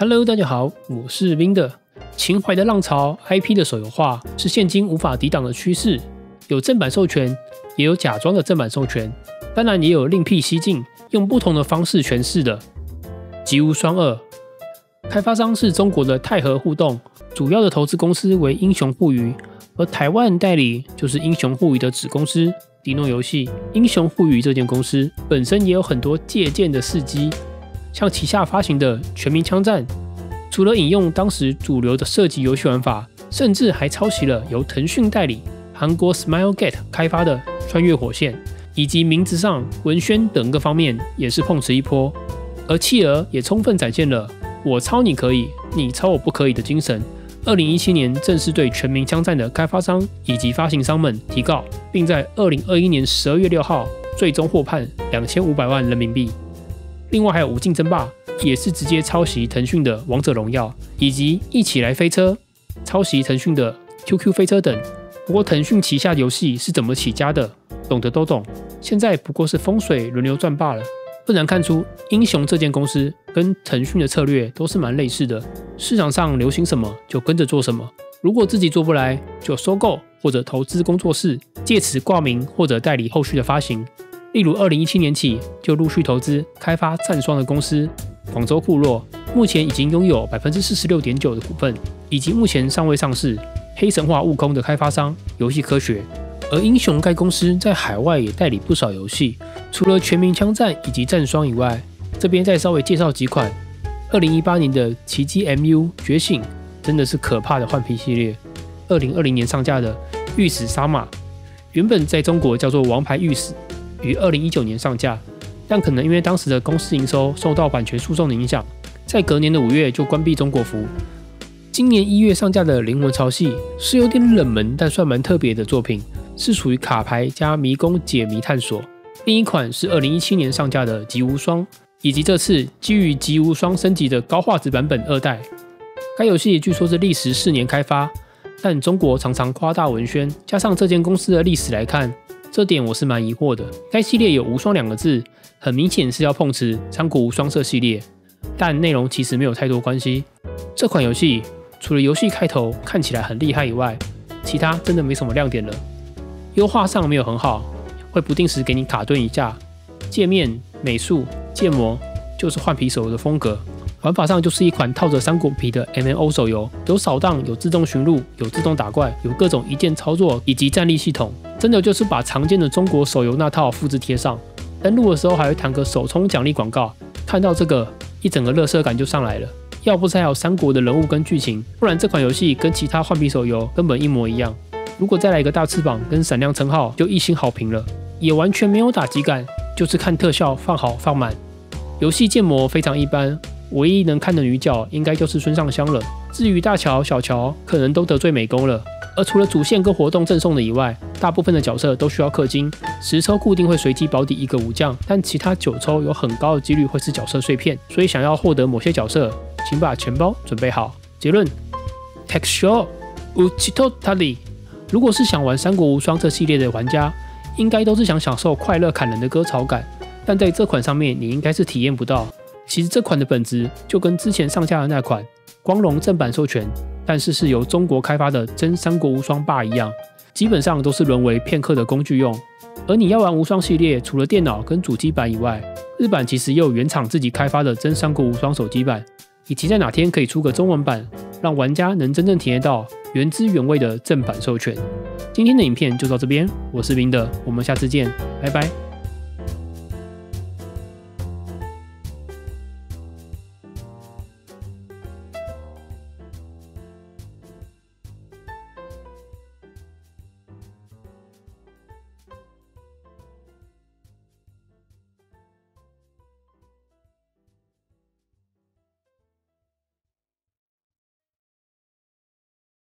Hello，大家好，我是冰的。情怀的浪潮，IP 的手游化是现今无法抵挡的趋势。有正版授权，也有假装的正版授权，当然也有另辟蹊径，用不同的方式诠释的。吉无双二，开发商是中国的泰和互动，主要的投资公司为英雄互娱，而台湾代理就是英雄互娱的子公司迪诺游戏。英雄互娱这间公司本身也有很多借鉴的事迹。像旗下发行的《全民枪战》，除了引用当时主流的射击游戏玩法，甚至还抄袭了由腾讯代理、韩国 Smilegate 开发的《穿越火线》，以及名字上文宣等各方面也是碰瓷一波。而企鹅也充分展现了“我抄你可以，你抄我不可以”的精神。二零一七年正式对《全民枪战》的开发商以及发行商们提告，并在二零二一年十二月六号最终获判两千五百万人民币。另外还有《无尽争霸》，也是直接抄袭腾讯的《王者荣耀》，以及一起来飞车，抄袭腾讯的 QQ 飞车等。不过腾讯旗下游戏是怎么起家的，懂得都懂。现在不过是风水轮流转罢了。不难看出，英雄这间公司跟腾讯的策略都是蛮类似的，市场上流行什么就跟着做什么。如果自己做不来，就收购或者投资工作室，借此挂名或者代理后续的发行。例如，二零一七年起就陆续投资开发战双的公司广州库洛，目前已经拥有百分之四十六点九的股份，以及目前尚未上市黑神话悟空的开发商游戏科学。而英雄该公司在海外也代理不少游戏，除了全民枪战以及战双以外，这边再稍微介绍几款。二零一八年的奇迹 MU 觉醒真的是可怕的换皮系列。二零二零年上架的御史杀马，原本在中国叫做王牌御史。于二零一九年上架，但可能因为当时的公司营收受到版权诉讼的影响，在隔年的五月就关闭中国服。今年一月上架的《灵魂潮汐》是有点冷门，但算蛮特别的作品，是属于卡牌加迷宫解谜探索。另一款是二零一七年上架的《极无双》，以及这次基于《极无双》升级的高画质版本二代。该游戏据说是历时四年开发，但中国常常夸大文宣，加上这间公司的历史来看。这点我是蛮疑惑的。该系列有无双两个字，很明显是要碰瓷《三国无双色》系列，但内容其实没有太多关系。这款游戏除了游戏开头看起来很厉害以外，其他真的没什么亮点了。优化上没有很好，会不定时给你卡顿一下。界面、美术、建模就是换皮手游的风格。玩法上就是一款套着三国皮的 MMO 手游，有扫荡，有自动寻路，有自动打怪，有各种一键操作以及战力系统，真的就是把常见的中国手游那套复制贴上。登录的时候还会弹个首充奖励广告，看到这个一整个乐色感就上来了。要不是还有三国的人物跟剧情，不然这款游戏跟其他换皮手游根本一模一样。如果再来一个大翅膀跟闪亮称号，就一星好评了。也完全没有打击感，就是看特效放好放满。游戏建模非常一般。唯一能看的女角应该就是孙尚香了。至于大乔、小乔，可能都得罪美工了。而除了主线跟活动赠送的以外，大部分的角色都需要氪金，十抽固定会随机保底一个武将，但其他九抽有很高的几率会是角色碎片。所以想要获得某些角色，请把钱包准备好。结论：Texture Uchitotali。如果是想玩《三国无双》这系列的玩家，应该都是想享受快乐砍人的割草感，但在这款上面，你应该是体验不到。其实这款的本质就跟之前上架的那款光荣正版授权，但是是由中国开发的真三国无双霸一样，基本上都是沦为片刻的工具用。而你要玩无双系列，除了电脑跟主机版以外，日版其实也有原厂自己开发的真三国无双手机版，以及在哪天可以出个中文版，让玩家能真正体验到原汁原味的正版授权。今天的影片就到这边，我是林德，我们下次见，拜拜。